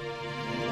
Música